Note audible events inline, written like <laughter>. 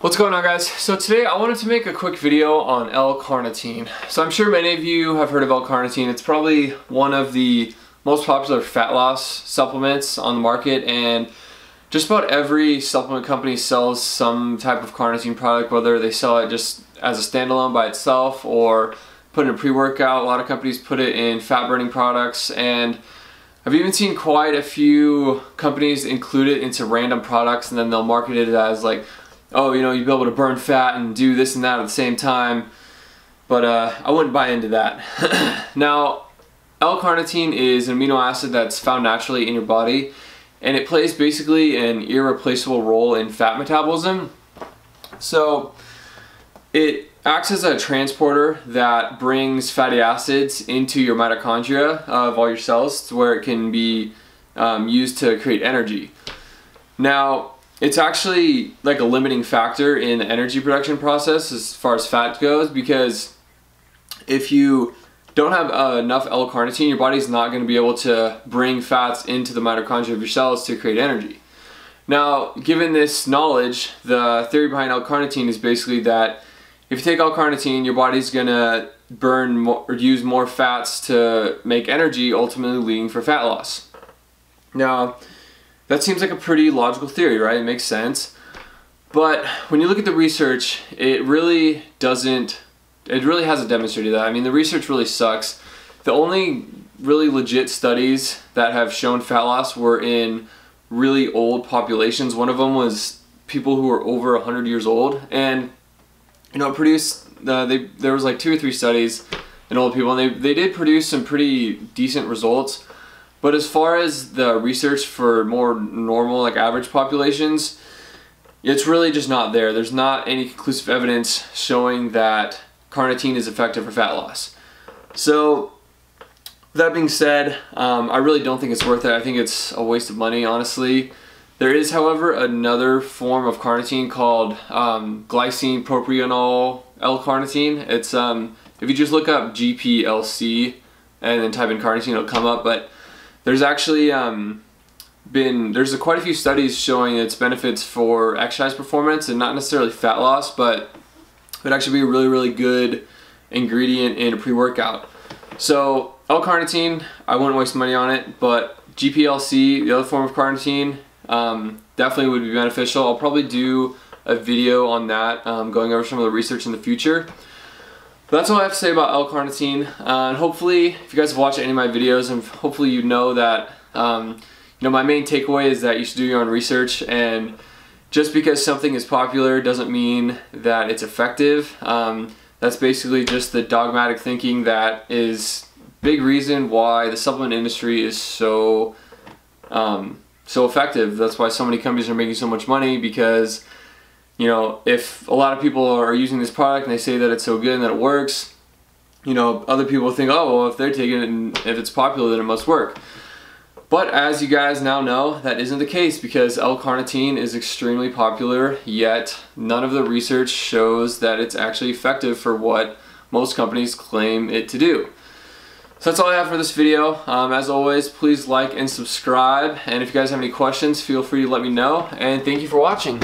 What's going on guys? So today I wanted to make a quick video on L-carnitine. So I'm sure many of you have heard of L-carnitine. It's probably one of the most popular fat loss supplements on the market and just about every supplement company sells some type of carnitine product, whether they sell it just as a standalone by itself or put in a pre-workout. A lot of companies put it in fat burning products and I've even seen quite a few companies include it into random products and then they'll market it as like oh, you know, you'd be able to burn fat and do this and that at the same time. But uh, I wouldn't buy into that. <clears throat> now, L-carnitine is an amino acid that's found naturally in your body and it plays basically an irreplaceable role in fat metabolism. So it acts as a transporter that brings fatty acids into your mitochondria of all your cells to where it can be um, used to create energy. Now, it's actually like a limiting factor in the energy production process as far as fat goes because if you don't have uh, enough L-carnitine, your body's not going to be able to bring fats into the mitochondria of your cells to create energy. Now, given this knowledge, the theory behind L-carnitine is basically that if you take L-carnitine, your body's going to burn more, or use more fats to make energy, ultimately leading for fat loss. Now, that seems like a pretty logical theory, right? It makes sense. But when you look at the research, it really doesn't, it really hasn't demonstrated that. I mean, the research really sucks. The only really legit studies that have shown fat loss were in really old populations. One of them was people who were over 100 years old. And, you know, it produced, uh, they, there was like two or three studies in old people, and they, they did produce some pretty decent results. But as far as the research for more normal, like average populations, it's really just not there. There's not any conclusive evidence showing that carnitine is effective for fat loss. So, that being said, um, I really don't think it's worth it. I think it's a waste of money, honestly. There is, however, another form of carnitine called um, glycine propionyl L-carnitine. It's um, if you just look up GPLC and then type in carnitine, it'll come up. But there's actually um, been there's a, quite a few studies showing its benefits for exercise performance and not necessarily fat loss, but it would actually be a really really good ingredient in a pre-workout. So L-carnitine, I wouldn't waste money on it, but GPLC, the other form of carnitine, um, definitely would be beneficial. I'll probably do a video on that, um, going over some of the research in the future. But that's all I have to say about L-carnitine. Uh, and hopefully, if you guys have watched any of my videos, and hopefully you know that, um, you know, my main takeaway is that you should do your own research. And just because something is popular doesn't mean that it's effective. Um, that's basically just the dogmatic thinking that is big reason why the supplement industry is so um, so effective. That's why so many companies are making so much money because you know, if a lot of people are using this product and they say that it's so good and that it works, you know, other people think, oh, well, if they're taking it and if it's popular, then it must work. But as you guys now know, that isn't the case because L-carnitine is extremely popular, yet none of the research shows that it's actually effective for what most companies claim it to do. So that's all I have for this video. Um, as always, please like and subscribe. And if you guys have any questions, feel free to let me know. And thank you for watching.